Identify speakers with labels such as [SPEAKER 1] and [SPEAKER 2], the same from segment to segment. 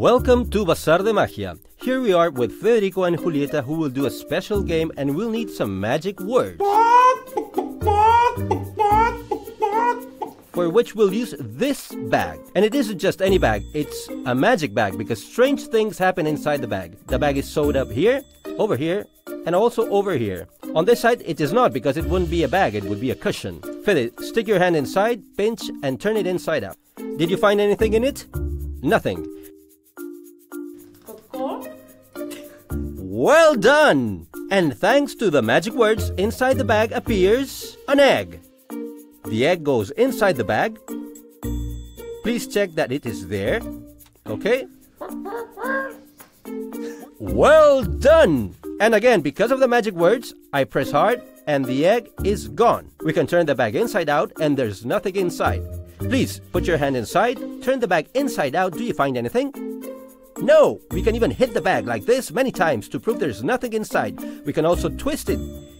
[SPEAKER 1] Welcome to Bazar de Magia. Here we are with Federico and Julieta who will do a special game and we'll need some magic words. For which we'll use this bag. And it isn't just any bag, it's a magic bag because strange things happen inside the bag. The bag is sewed up here, over here, and also over here. On this side, it is not because it wouldn't be a bag, it would be a cushion. Fede, stick your hand inside, pinch, and turn it inside out. Did you find anything in it? Nothing. Well done! And thanks to the magic words, inside the bag appears an egg. The egg goes inside the bag. Please check that it is there. Okay? Well done! And again, because of the magic words, I press hard and the egg is gone. We can turn the bag inside out and there's nothing inside. Please put your hand inside, turn the bag inside out. Do you find anything? No! We can even hit the bag like this many times to prove there's nothing inside. We can also twist it.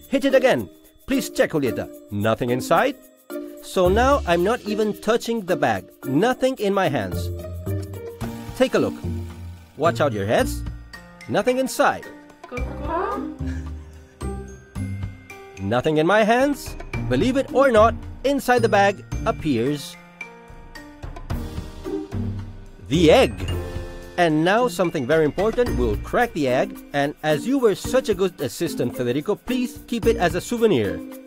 [SPEAKER 1] Hit it again. Please check, Julieta. Nothing inside? So now I'm not even touching the bag. Nothing in my hands. Take a look. Watch out your heads. Nothing inside. Nothing in my hands. Believe it or not, inside the bag appears the egg. And now something very important, we'll crack the egg and as you were such a good assistant Federico, please keep it as a souvenir.